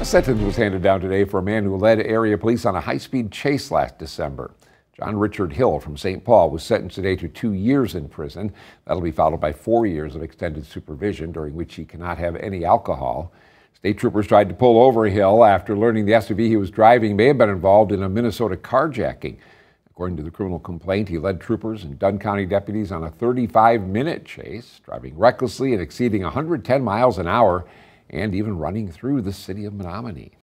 A sentence was handed down today for a man who led area police on a high speed chase last December. John Richard Hill from St. Paul was sentenced today to two years in prison. That'll be followed by four years of extended supervision, during which he cannot have any alcohol. State troopers tried to pull over Hill after learning the SUV he was driving may have been involved in a Minnesota carjacking. According to the criminal complaint, he led troopers and Dunn County deputies on a 35 minute chase, driving recklessly and exceeding 110 miles an hour and even running through the city of Menomonie.